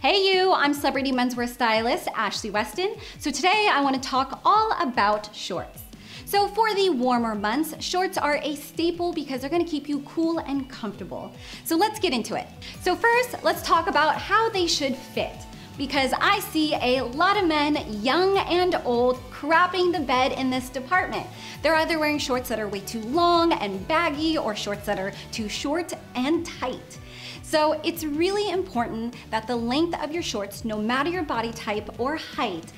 Hey you, I'm celebrity menswear stylist Ashley Weston. So today I want to talk all about shorts. So for the warmer months, shorts are a staple because they're gonna keep you cool and comfortable. So let's get into it. So first, let's talk about how they should fit because I see a lot of men, young and old, crapping the bed in this department. They're either wearing shorts that are way too long and baggy or shorts that are too short and tight. So it's really important that the length of your shorts, no matter your body type or height,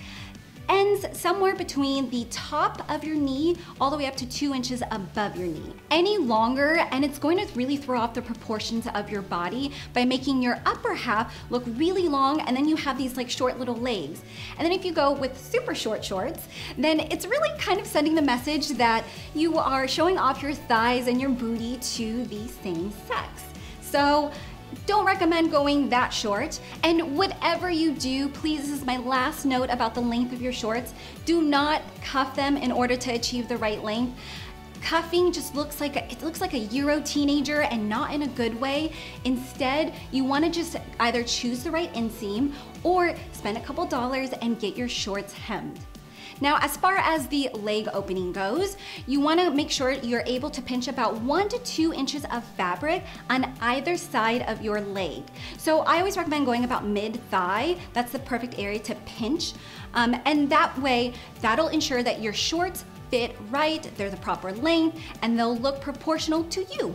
ends somewhere between the top of your knee all the way up to two inches above your knee. Any longer, and it's going to really throw off the proportions of your body by making your upper half look really long, and then you have these like short little legs. And then if you go with super short shorts, then it's really kind of sending the message that you are showing off your thighs and your booty to the same sex. So don't recommend going that short. And whatever you do, please, this is my last note about the length of your shorts. Do not cuff them in order to achieve the right length. Cuffing just looks like a, it looks like a Euro teenager and not in a good way. Instead, you want to just either choose the right inseam or spend a couple dollars and get your shorts hemmed. Now, as far as the leg opening goes, you wanna make sure you're able to pinch about one to two inches of fabric on either side of your leg. So I always recommend going about mid thigh. That's the perfect area to pinch. Um, and that way, that'll ensure that your shorts fit right, they're the proper length, and they'll look proportional to you.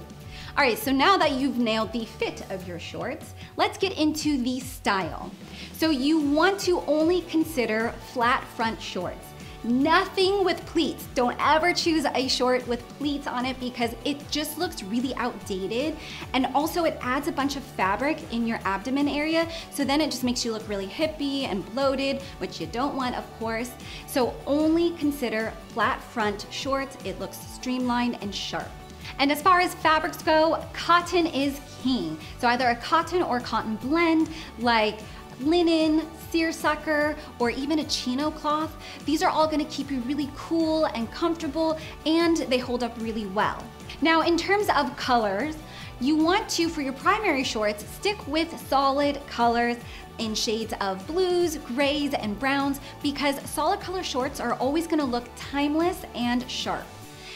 All right, so now that you've nailed the fit of your shorts, let's get into the style. So you want to only consider flat front shorts. Nothing with pleats. Don't ever choose a short with pleats on it because it just looks really outdated. And also it adds a bunch of fabric in your abdomen area. So then it just makes you look really hippie and bloated, which you don't want, of course. So only consider flat front shorts. It looks streamlined and sharp. And as far as fabrics go, cotton is king. So either a cotton or cotton blend like linen, seersucker, or even a chino cloth. These are all gonna keep you really cool and comfortable and they hold up really well. Now in terms of colors, you want to, for your primary shorts, stick with solid colors in shades of blues, grays, and browns because solid color shorts are always gonna look timeless and sharp.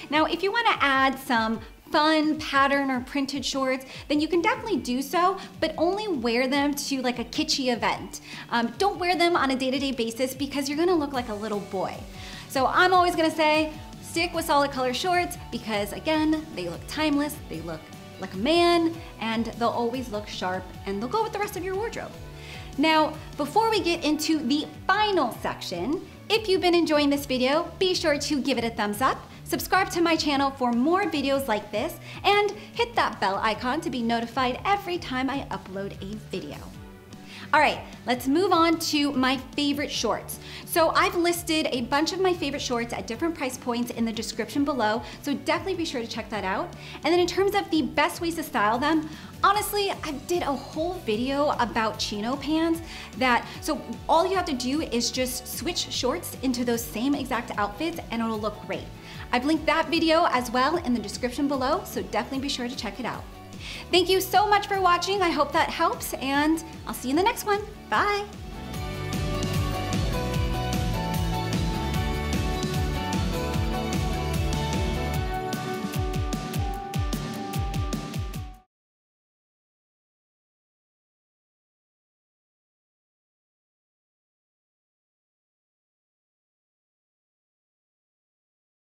Now, if you wanna add some fun pattern or printed shorts, then you can definitely do so, but only wear them to like a kitschy event. Um, don't wear them on a day-to-day -day basis because you're gonna look like a little boy. So I'm always gonna say, stick with solid color shorts because again, they look timeless, they look like a man, and they'll always look sharp and they'll go with the rest of your wardrobe. Now, before we get into the final section, if you've been enjoying this video, be sure to give it a thumbs up, Subscribe to my channel for more videos like this, and hit that bell icon to be notified every time I upload a video. All right, let's move on to my favorite shorts. So I've listed a bunch of my favorite shorts at different price points in the description below, so definitely be sure to check that out. And then in terms of the best ways to style them, honestly, I did a whole video about chino pants that, so all you have to do is just switch shorts into those same exact outfits and it'll look great. I've linked that video as well in the description below, so definitely be sure to check it out. Thank you so much for watching. I hope that helps, and I'll see you in the next one. Bye.